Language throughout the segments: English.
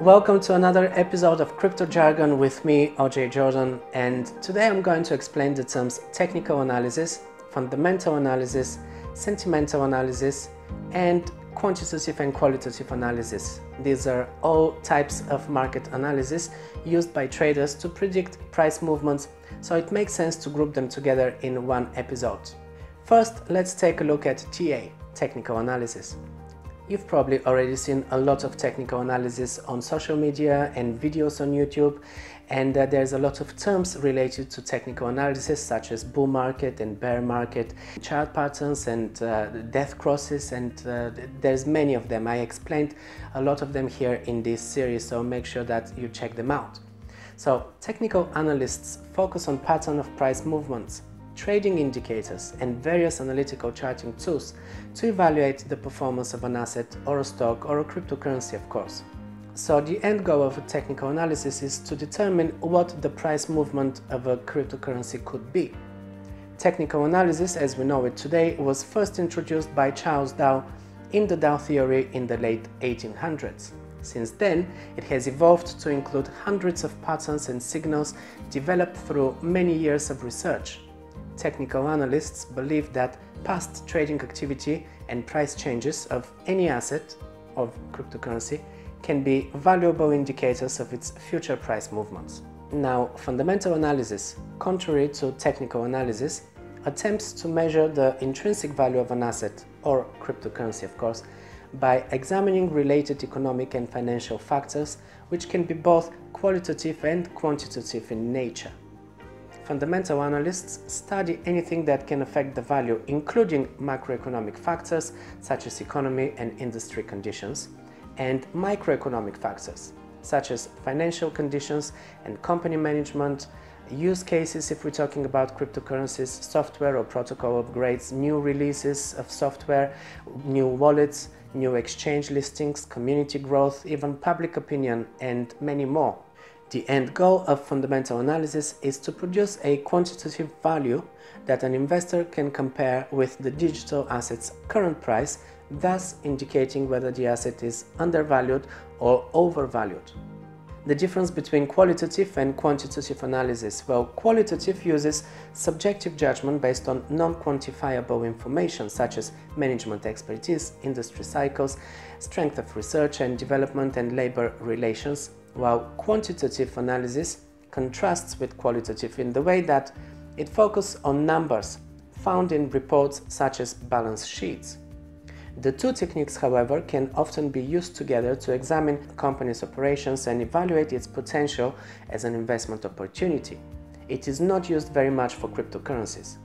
Welcome to another episode of Crypto Jargon with me, OJ Jordan, and today I'm going to explain the terms technical analysis, fundamental analysis, sentimental analysis, and quantitative and qualitative analysis. These are all types of market analysis used by traders to predict price movements, so it makes sense to group them together in one episode. First, let's take a look at TA, technical analysis. You've probably already seen a lot of technical analysis on social media and videos on YouTube and uh, there's a lot of terms related to technical analysis such as bull market and bear market, chart patterns and uh, death crosses and uh, there's many of them. I explained a lot of them here in this series so make sure that you check them out. So technical analysts focus on pattern of price movements trading indicators, and various analytical charting tools to evaluate the performance of an asset or a stock or a cryptocurrency, of course. So the end goal of a technical analysis is to determine what the price movement of a cryptocurrency could be. Technical analysis, as we know it today, was first introduced by Charles Dow in the Dow theory in the late 1800s. Since then, it has evolved to include hundreds of patterns and signals developed through many years of research. Technical analysts believe that past trading activity and price changes of any asset of cryptocurrency can be valuable indicators of its future price movements. Now, fundamental analysis, contrary to technical analysis, attempts to measure the intrinsic value of an asset, or cryptocurrency of course, by examining related economic and financial factors which can be both qualitative and quantitative in nature. Fundamental analysts study anything that can affect the value, including macroeconomic factors such as economy and industry conditions, and microeconomic factors such as financial conditions and company management, use cases if we're talking about cryptocurrencies, software or protocol upgrades, new releases of software, new wallets, new exchange listings, community growth, even public opinion, and many more. The end goal of fundamental analysis is to produce a quantitative value that an investor can compare with the digital asset's current price, thus indicating whether the asset is undervalued or overvalued. The difference between qualitative and quantitative analysis. Well, qualitative uses subjective judgment based on non-quantifiable information such as management expertise, industry cycles, strength of research and development and labor relations, while quantitative analysis contrasts with qualitative in the way that it focuses on numbers found in reports such as balance sheets. The two techniques, however, can often be used together to examine a company's operations and evaluate its potential as an investment opportunity. It is not used very much for cryptocurrencies.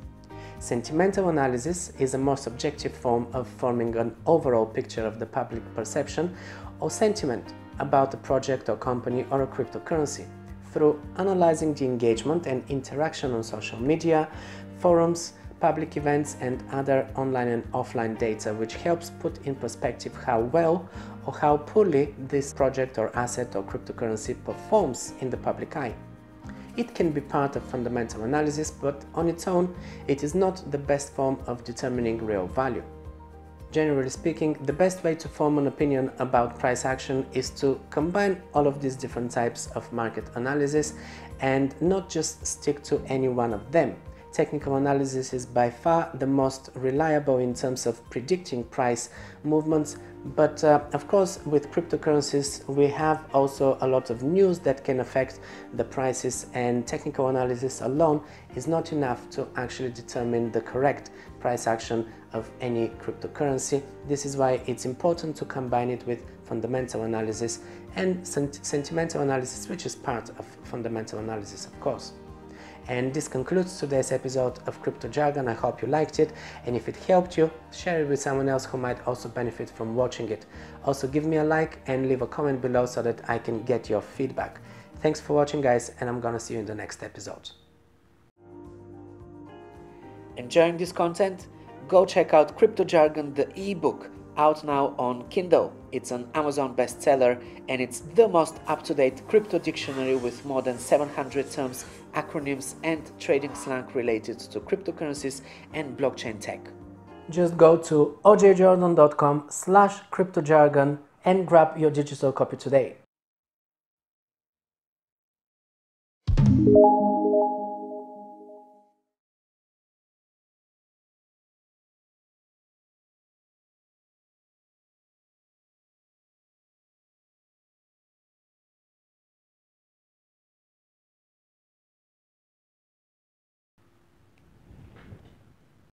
Sentimental analysis is a more subjective form of forming an overall picture of the public perception or sentiment about a project or company or a cryptocurrency through analyzing the engagement and interaction on social media, forums, public events and other online and offline data which helps put in perspective how well or how poorly this project or asset or cryptocurrency performs in the public eye. It can be part of fundamental analysis but on its own it is not the best form of determining real value. Generally speaking, the best way to form an opinion about price action is to combine all of these different types of market analysis and not just stick to any one of them. Technical analysis is by far the most reliable in terms of predicting price movements but uh, of course, with cryptocurrencies, we have also a lot of news that can affect the prices, and technical analysis alone is not enough to actually determine the correct price action of any cryptocurrency. This is why it's important to combine it with fundamental analysis and sent sentimental analysis, which is part of fundamental analysis, of course. And this concludes today's episode of Crypto Jargon. I hope you liked it. And if it helped you, share it with someone else who might also benefit from watching it. Also, give me a like and leave a comment below so that I can get your feedback. Thanks for watching, guys, and I'm gonna see you in the next episode. Enjoying this content? Go check out Crypto Jargon, the ebook out now on Kindle. It's an Amazon bestseller and it's the most up-to-date crypto dictionary with more than 700 terms, acronyms and trading slang related to cryptocurrencies and blockchain tech. just go to ojjordan.com slash cryptojargon and grab your digital copy today.